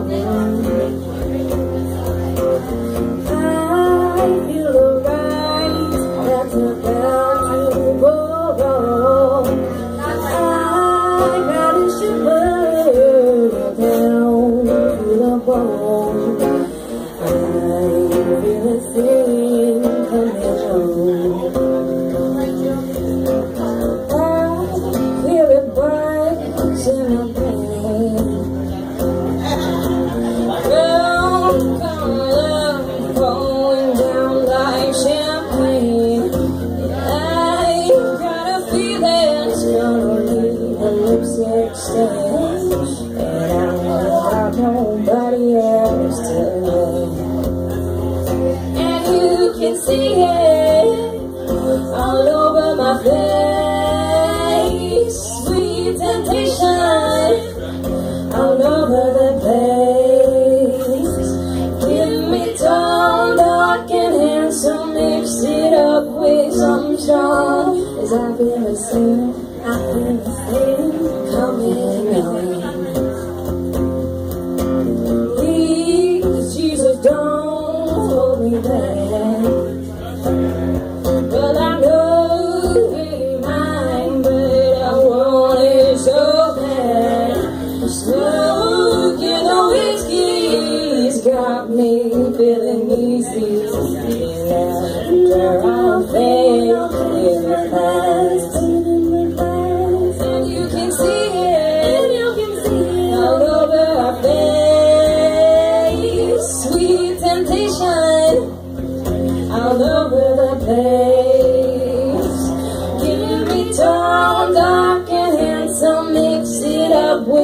I feel alright. That's a and I don't got nobody else to love. And you can see it all over my face. Sweet temptation all over the place. Give me tall, dark, and handsome. Mix it up with some strong. As I feel the same, Feeling easy. After I fail, fast.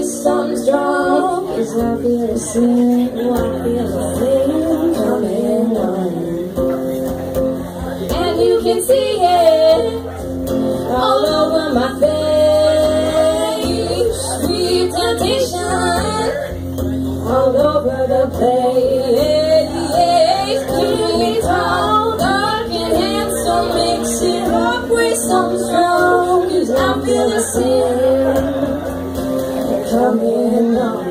Up with some strong. Cause I feel the same, I feel the same coming on. And you can see it all over my face. Sweet temptation all over the place. Tall, dark, and handsome. Mix it up with some strong. Cause I feel the same coming on.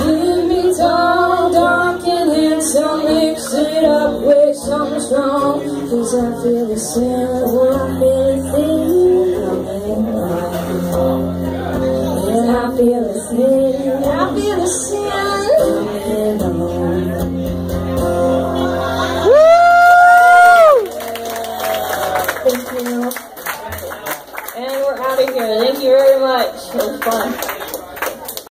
Keep me tall, dark, and handsome. Mix it up with some strong. Cause I feel the same. I the same I feel the sin, I feel the sin And we're out of here. Thank you very much. It was fun.